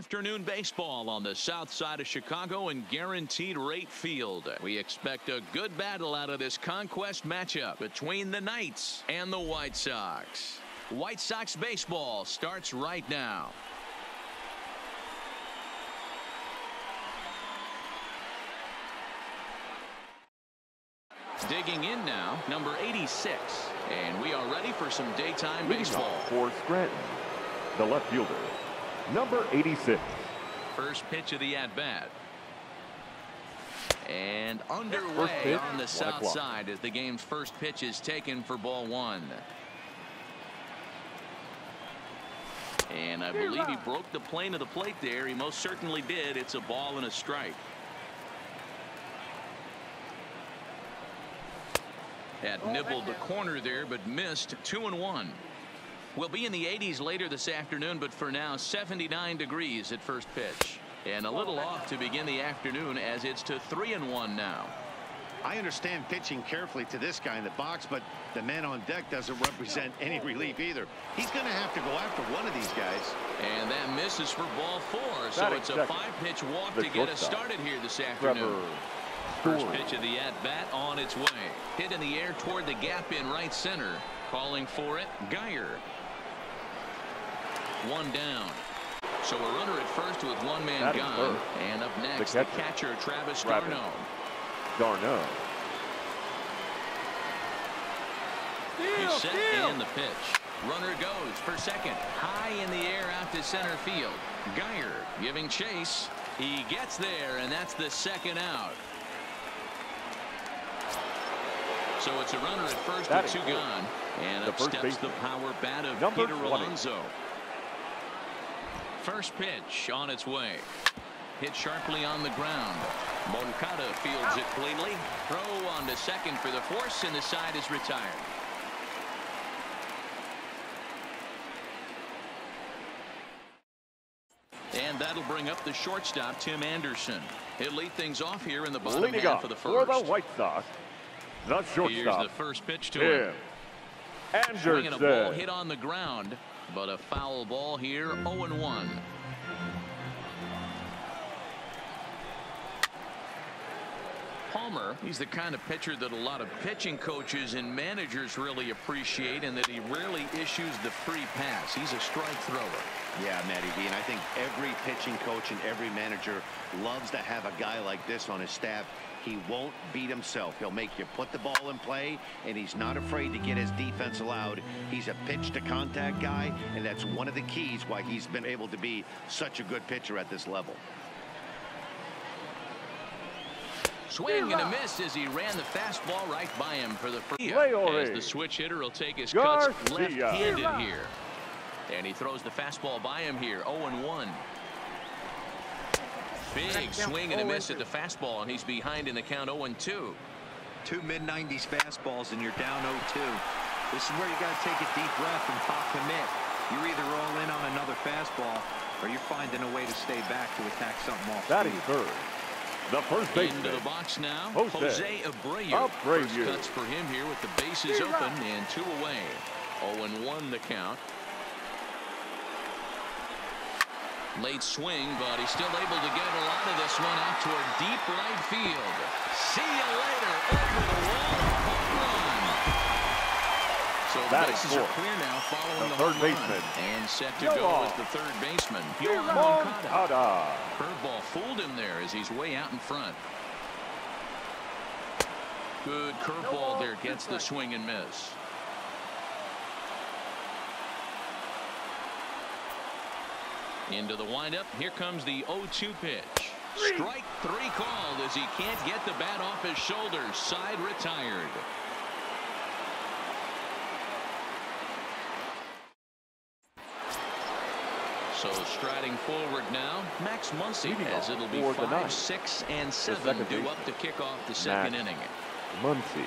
afternoon baseball on the south side of Chicago and guaranteed rate field. We expect a good battle out of this conquest matchup between the Knights and the White Sox. White Sox baseball starts right now. Digging in now, number 86. And we are ready for some daytime baseball. for Scranton, the left fielder, number 86. First pitch of the at-bat. And underway pitch, on the south side as the game's first pitch is taken for ball one. And I believe he broke the plane of the plate there. He most certainly did. It's a ball and a strike. Had nibbled the corner there, but missed two and one. We'll be in the 80s later this afternoon, but for now, 79 degrees at first pitch. And a little off to begin the afternoon as it's to three and one now. I understand pitching carefully to this guy in the box, but the man on deck doesn't represent any relief either. He's going to have to go after one of these guys. And that misses for ball four. So Batting it's a five pitch walk The to get us started here this afternoon. First pitch of the at bat on its way. Hit in the air toward the gap in right center. Calling for it, Guyer. One down. So a runner at first with one man Batting gone. And up next, The the catcher, Travis Rabbit. d'Arnaud. d'Arnaud. He's set and the pitch. Runner goes for second. High in the air out to center field. Guyer giving chase. He gets there, and that's the second out. So it's a runner at first Batting with two fourth. gone. And The up first steps the power bat of Number Peter 20. Alonso. First pitch on its way. Hit sharply on the ground. Moncada fields it cleanly. Throw on to second for the force, and the side is retired. And that'll bring up the shortstop, Tim Anderson. He'll lead things off here in the bottom Leading half off of the for first. the White Sox, the shortstop. Here's the first pitch to him. Tim Swinging a ball hit on the ground, but a foul ball here, 0-1. Palmer, he's the kind of pitcher that a lot of pitching coaches and managers really appreciate and that he rarely issues the free pass. He's a strike thrower. Yeah, Matty V, and I think every pitching coach and every manager loves to have a guy like this on his staff. He won't beat himself. He'll make you put the ball in play, and he's not afraid to get his defense allowed. He's a pitch to contact guy, and that's one of the keys why he's been able to be such a good pitcher at this level. Swing and a miss as he ran the fastball right by him for the first. Leury. As the switch hitter will take his cuts left-handed here. And he throws the fastball by him here, 0-1. Big swing and a miss at the fastball, and he's behind in the count 0-2. Two mid-90s fastballs and you're down 0-2. This is where you got to take a deep breath and pop commit. You're either all in on another fastball or you're finding a way to stay back to attack something off Batting speed. third, the first Into the box now, Jose Jose Abreu. Abreu. First cuts for him here with the bases open and two away. 0-1 the count. Late swing, but he's still able to get a lot of this one out toward deep right field. See you later. Over the wall. Home run. So the Batting bases are clear now following The the, third home run. baseman. And set to Yoan. go is the third baseman. Yoan Moncada. Moncada. Curveball fooled him there as he's way out in front. Good curveball there gets the swing and miss. Into the windup. Here comes the 0-2 pitch. Strike three called as he can't get the bat off his shoulders. Side retired. So striding forward now, Max Muncy as it'll be five, six, and seven due up to kick off the second Max. inning. Muncy.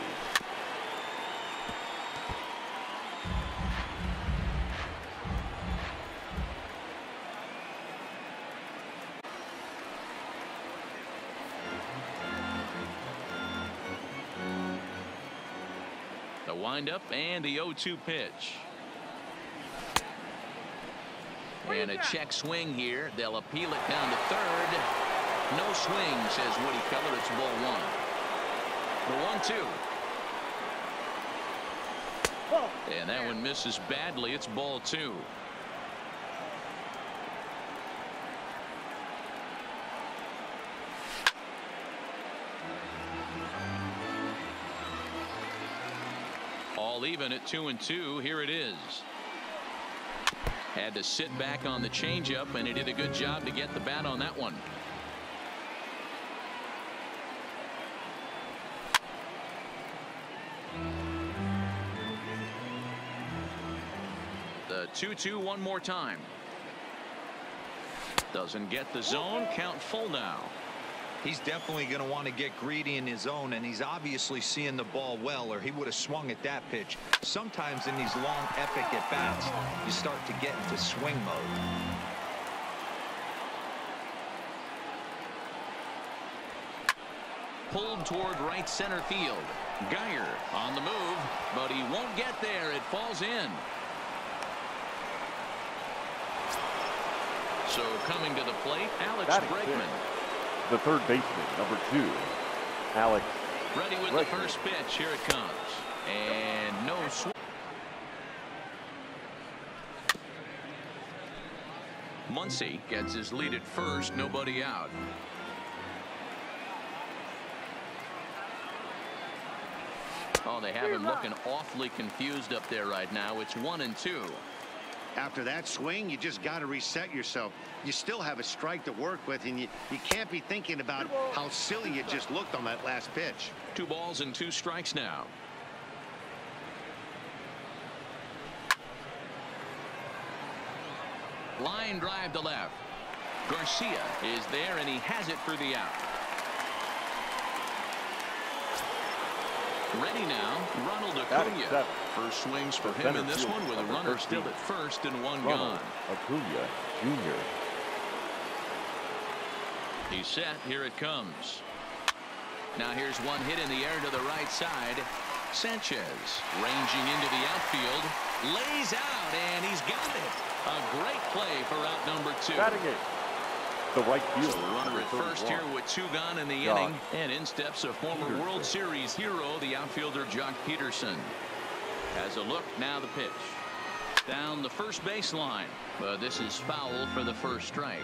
Windup and the 0-2 pitch. And a check swing here. They'll appeal it down to third. No swing, says Woody Keller. It's ball one. The one-two. And that one misses badly. It's ball two. All even at two and two. Here it is. Had to sit back on the changeup, and he did a good job to get the bat on that one. The 2-2 one more time. Doesn't get the zone. Count full now. He's definitely going to want to get greedy in his own, and he's obviously seeing the ball well, or he would have swung at that pitch. Sometimes in these long, epic at-bats, you start to get into swing mode. Pulled toward right center field. Guyer on the move, but he won't get there. It falls in. So coming to the plate, Alex Batting Bregman. fifth. The third baseman, number two, Alex. Ready with the first pitch. Here it comes. And no swing. Muncy gets his lead at first. Nobody out. Oh, they have him looking awfully confused up there right now. It's one and two. After that swing, you just got to reset yourself. You still have a strike to work with, and you, you can't be thinking about how silly you just looked on that last pitch. Two balls and two strikes now. Line drive to left. Garcia is there and he has it for the out. Ready now, Ronald Acuna. First swings for him in this one with a runner still at first and one Ronald gone. Acuna Jr. He's set. Here it comes. Now here's one hit in the air to the right side. Sanchez ranging into the outfield. Lays out and he's got it. A great play for out number two. Batting. The right So fielder, runner at first here with two gone in the Joc inning. And in steps a former Pederson. World Series hero, the outfielder Joc Pederson. Has a look, now the pitch. Down the first baseline. But this is foul for the first strike.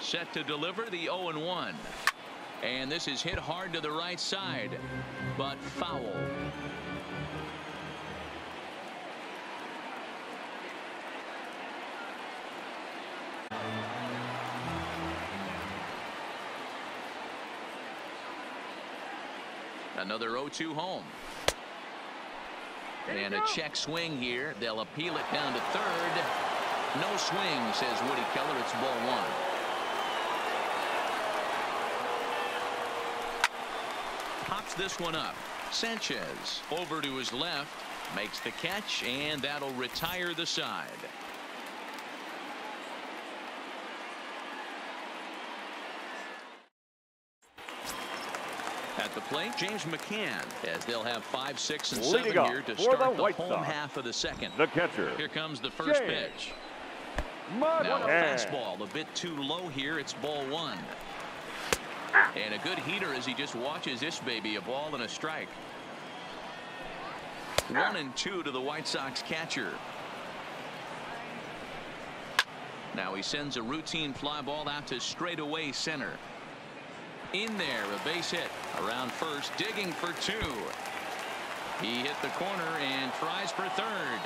Set to deliver the 0-1. And this is hit hard to the right side. But foul. Another 0-2 home. And a check swing here. They'll appeal it down to third. No swing, says Woody Keller. It's ball one. Pops this one up. Sanchez over to his left. Makes the catch, and that'll retire the side. At the plate, James McCann, as they'll have five, six, and Leading seven here to start the the home Sox. half of the second. The catcher, Here comes the first James pitch. Now a fastball, a bit too low here. It's ball one. And a good heater as he just watches this baby, a ball and a strike. One and two to the White Sox catcher. Now he sends a routine fly ball out to straightaway center. In there, a base hit. Around first, digging for two. He hit the corner and tries for third.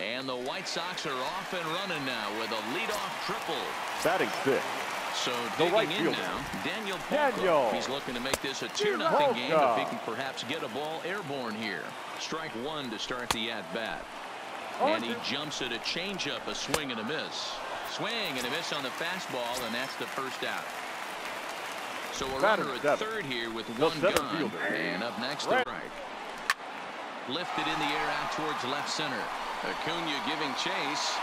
And the White Sox are off and running now with a leadoff triple. Batting sixth. So digging right in now, Daniel Daniel. He's looking to make this a 2 nothing game if he can perhaps get a ball airborne here. Strike one to start the at-bat. Oh, and he jumps at a changeup, a swing and a miss. Swing and a miss on the fastball, and that's the first out. So we're under at seven. third here with one gun. Fielder. And up next, right. the right. Lifted in the air out towards left center. Acuna giving chase.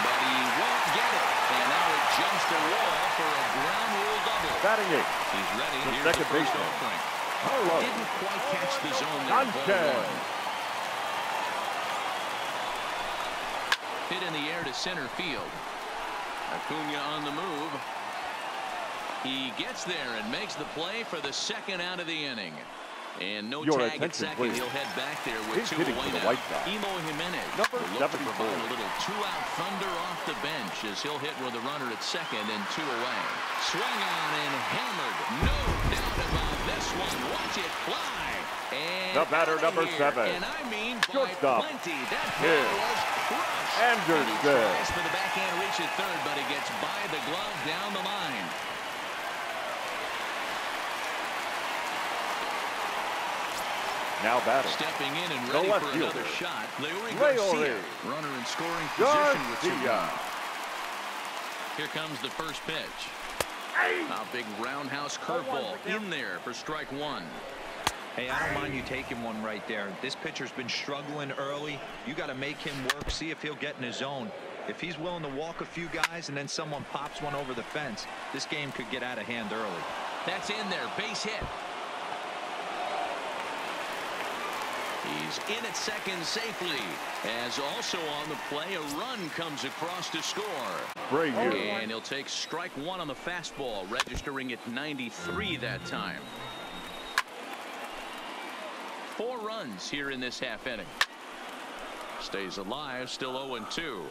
But he won't get it. And now it jumps the wall for a ground rule double. Batting. He's ready. The Here's second the first offering. Hello. Didn't quite catch the zone there. Sanchez. Hit in the air to center field. Acuna on the move. He gets there and makes the play for the second out of the inning. And no Your tag at second. please. He'll head back there with He's two away now. Eloy Jimenez Number will look to provide a little two-out thunder off the bench as he'll hit with a runner at second and two away. Swung on and hammered. No doubt about this one. Watch it fly. And The batter, number here. seven. And I mean Shortstop. plenty. That ball was crushed. Anderson. And he tries for the backhand reach at third, but he gets by the glove down the line. Now batting. Stepping in and The ready left for another shot. Leury Ray Garcia, runner in scoring position with two Garcia. down. Here comes the first pitch. A big roundhouse curveball in there for strike one. Hey, I don't mind you taking one right there. This pitcher's been struggling early. You got to make him work, see if he'll get in his zone. If he's willing to walk a few guys and then someone pops one over the fence, this game could get out of hand early. That's in there. Base hit. He's in at second safely. As also on the play, a run comes across to score. Brayu. And he'll take strike one on the fastball, registering at 93 that time. Four runs here in this half inning. Stays alive, still 0-2.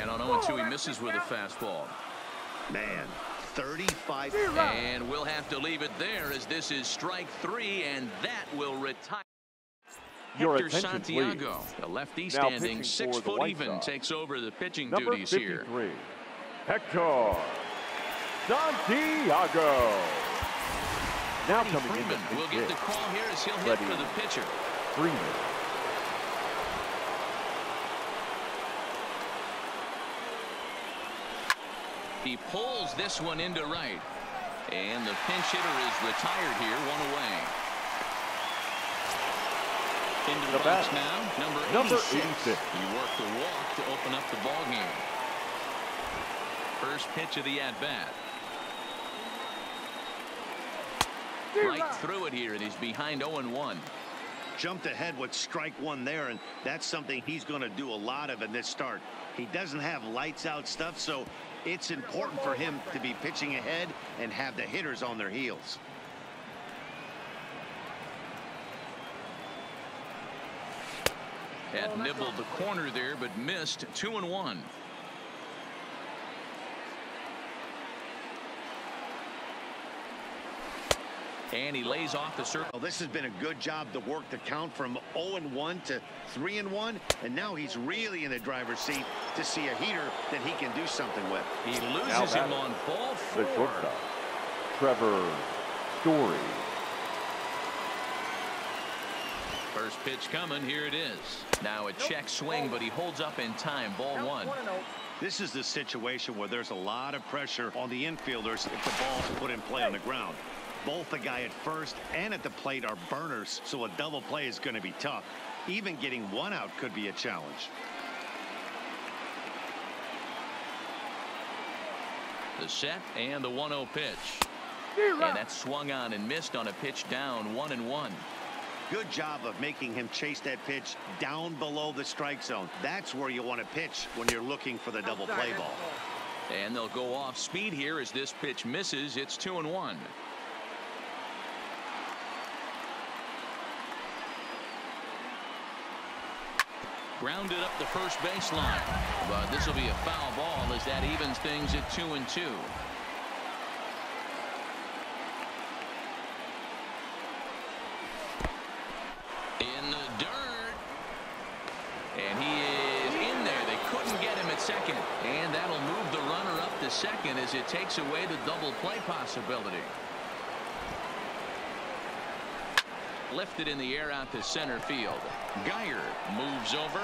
And on 0-2, he misses with a fastball. Man, 35. And we'll have to leave it there as this is strike three, and that will retire. Your Hector attention, Santiago, please. the lefty Now standing six foot even, Sox. takes over the pitching Number duties here. 53. Hector. Santiago. Now Freddie coming in Freeman to will get the call here as he'll Freddie. hit for the pitcher. Freeman. He pulls this one into right. And the pinch hitter is retired here, one away. Into the, The box now, number 86. Number 86. He worked the walk to open up the ball game. First pitch of the at-bat. Right uh, through it here, and he's behind 0-1. Jumped ahead with strike one there, and that's something he's going to do a lot of in this start. He doesn't have lights out stuff, so it's important for him to be pitching ahead and have the hitters on their heels. Had nibbled the corner there, but missed two and one. And he lays off the circle. Well, this has been a good job to work the count from 0-1 to 3-1, and now he's really in the driver's seat to see a heater that he can do something with. He loses him on ball The four. shortstop. Trevor Story. First pitch coming. Here it is. Now a check swing, but he holds up in time. Ball one. Oh. This is the situation where there's a lot of pressure on the infielders if the ball's put in play on the ground. Both the guy at first and at the plate are burners, so a double play is going to be tough. Even getting one out could be a challenge. The set and the 1-0 pitch. And that swung on and missed on a pitch down one and one. Good job of making him chase that pitch down below the strike zone. That's where you want to pitch when you're looking for the double play ball. And they'll go off speed here as this pitch misses. It's two and one. Grounded up the first baseline. But this will be a foul ball as that evens things at two and two. In the dirt. And he is in there. They couldn't get him at second. And that'll move the runner up to second as it takes away the double play possibility. Lifted in the air out to center field. Guyer moves over.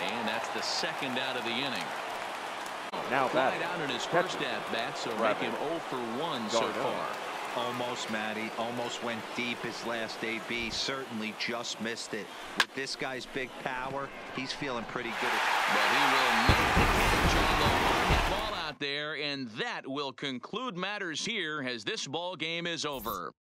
And that's the second out of the inning. Now Fly batting. out in his Catcher. first at bat, so make him 0 for 1 so d'Arnaud. far. Almost, Matty. Almost went deep his last AB. Certainly just missed it. With this guy's big power, he's feeling pretty good. But he will make the catch on the hard ball out there, and that will conclude matters here as this ball game is over.